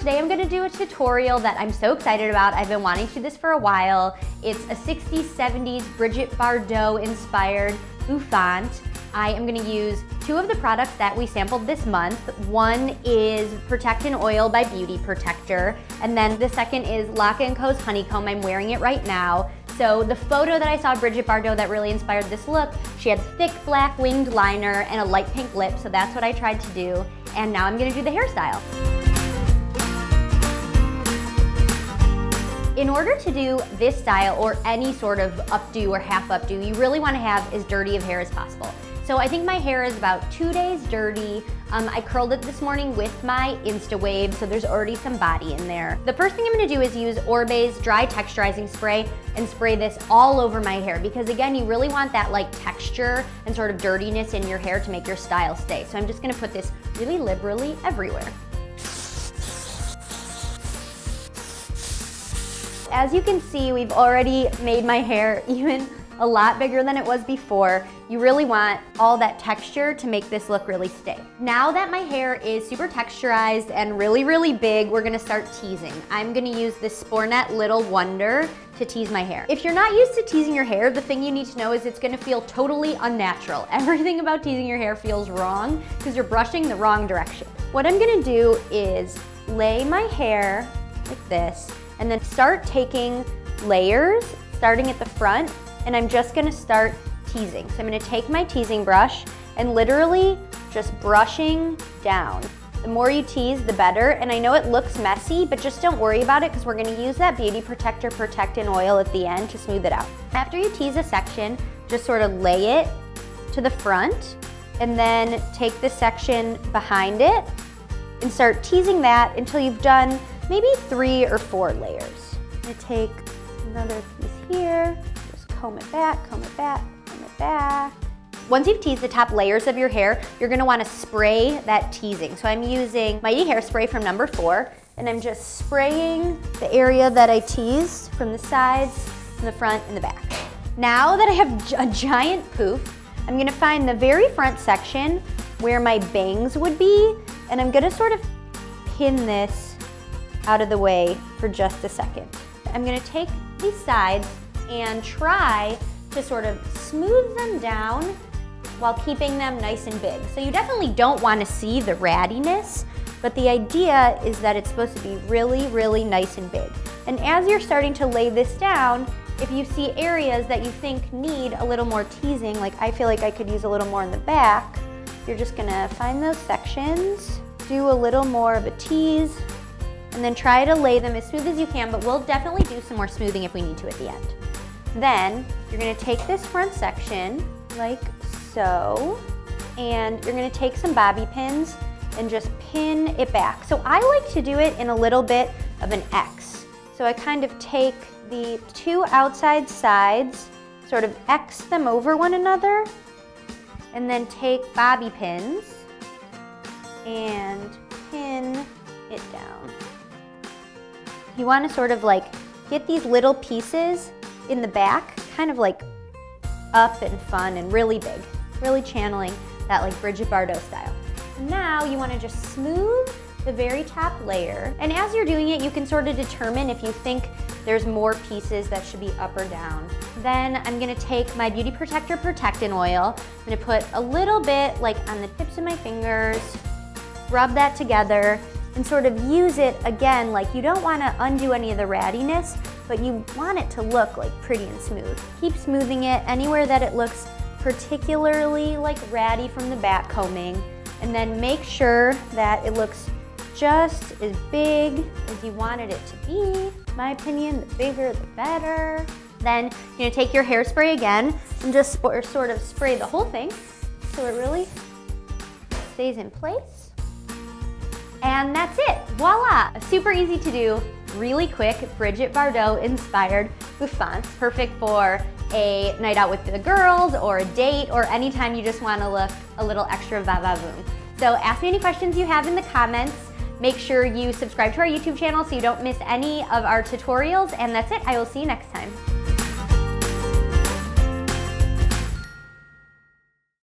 today I'm gonna do a tutorial that I'm so excited about. I've been wanting to do this for a while. It's a 60s, 70s Bridget Bardot inspired bouffant. I am gonna use two of the products that we sampled this month. One is Protect and Oil by Beauty Protector, and then the second is LAQA & Co.'s Honeycomb. I'm wearing it right now. So the photo that I saw Bridget Bardot that really inspired this look, she had thick black winged liner and a light pink lip, so that's what I tried to do. And now I'm gonna do the hairstyle. In order to do this style or any sort of updo or half updo, you really wanna have as dirty of hair as possible. So I think my hair is about two days dirty. Um, I curled it this morning with my InstaWave, so there's already some body in there. The first thing I'm gonna do is use Oribe's dry texturizing spray and spray this all over my hair because again, you really want that like texture and sort of dirtiness in your hair to make your style stay. So I'm just gonna put this really liberally everywhere. As you can see, we've already made my hair even a lot bigger than it was before. You really want all that texture to make this look really stay. Now that my hair is super texturized and really, really big, we're gonna start teasing. I'm gonna use this Spornette Little Wonder to tease my hair. If you're not used to teasing your hair, the thing you need to know is it's gonna feel totally unnatural. Everything about teasing your hair feels wrong because you're brushing the wrong direction. What I'm gonna do is lay my hair like this and then start taking layers, starting at the front and I'm just gonna start teasing. So I'm gonna take my teasing brush and literally just brushing down. The more you tease, the better. And I know it looks messy, but just don't worry about it because we're gonna use that Beauty Protector Protect in Oil at the end to smooth it out. After you tease a section, just sort of lay it to the front and then take the section behind it and start teasing that until you've done maybe three or four layers. I'm gonna take another piece here, just comb it back, comb it back, comb it back. Once you've teased the top layers of your hair, you're gonna wanna spray that teasing. So I'm using Mighty Hairspray from number four, and I'm just spraying the area that I teased from the sides, from the front, and the back. Now that I have a giant poof, I'm gonna find the very front section where my bangs would be, and I'm gonna sort of pin this out of the way for just a second. I'm gonna take these sides and try to sort of smooth them down while keeping them nice and big. So you definitely don't want to see the rattiness, but the idea is that it's supposed to be really, really nice and big. And as you're starting to lay this down, if you see areas that you think need a little more teasing, like I feel like I could use a little more in the back, you're just gonna find those sections, do a little more of a tease, and then try to lay them as smooth as you can, but we'll definitely do some more smoothing if we need to at the end. Then you're gonna take this front section like so, and you're gonna take some bobby pins and just pin it back. So I like to do it in a little bit of an X. So I kind of take the two outside sides, sort of X them over one another, and then take bobby pins and pin it down. You wanna sort of like get these little pieces in the back, kind of like up and fun and really big, really channeling that like Bridget Bardot style. Now you wanna just smooth the very top layer. And as you're doing it, you can sort of determine if you think there's more pieces that should be up or down. Then I'm gonna take my Beauty Protector Protect in Oil. I'm gonna put a little bit like on the tips of my fingers, rub that together, and sort of use it again, like you don't wanna undo any of the rattiness, but you want it to look like pretty and smooth. Keep smoothing it anywhere that it looks particularly like ratty from the back combing, and then make sure that it looks just as big as you wanted it to be. In my opinion, the bigger the better. Then you're gonna take your hairspray again and just sort of spray the whole thing so it really stays in place. And that's it, voila! Super easy to do, really quick Bridget Bardot inspired bouffant, perfect for a night out with the girls or a date or anytime you just want to look a little extra va va voom. So ask me any questions you have in the comments. Make sure you subscribe to our YouTube channel so you don't miss any of our tutorials. And that's it. I will see you next time.